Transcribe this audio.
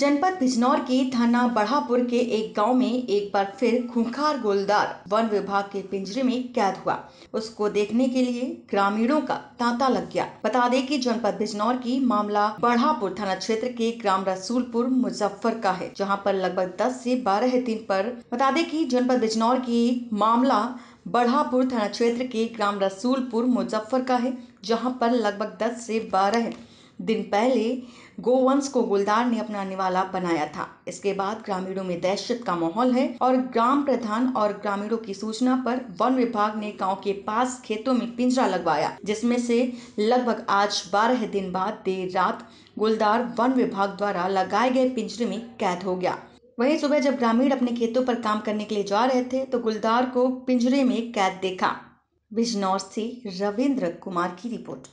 जनपद बिजनौर के थाना बढ़ापुर के एक गाँव में एक बार फिर खूंखार गोलदार वन विभाग के पिंजरे में कैद हुआ। उसको देखने के लिए ग्रामीणों का तांता लग गया। बता दें कि जनपद बिजनौर की मामला बढ़ापुर थाना क्षेत्र के ग्राम रसूलपुर मुजफ्फर का है, जहाँ पर लगभग 10 से 12 दिन पर बता दें कि जनपद बिजनौर की मामला बढ़ापुर थाना क्षेत्र के ग्राम रसूलपुर मुजफ्फर का है, जहाँ पर लगभग 10 से 12 दिन पहले गोवंश को गुलदार ने अपना निवाला बनाया था। इसके बाद ग्रामीणों में दहशत का माहौल है और ग्राम प्रधान और ग्रामीणों की सूचना पर वन विभाग ने गाँव के पास खेतों में पिंजरा लगवाया, जिसमें से लगभग आज 12 दिन बाद देर रात गुलदार वन विभाग द्वारा लगाए गए पिंजरे में कैद हो गया। वहीं सुबह जब ग्रामीण अपने खेतों पर काम करने के लिए जा रहे थे तो गुलदार को पिंजरे में कैद देखा। बिजनौर से रविंद्र कुमार की रिपोर्ट।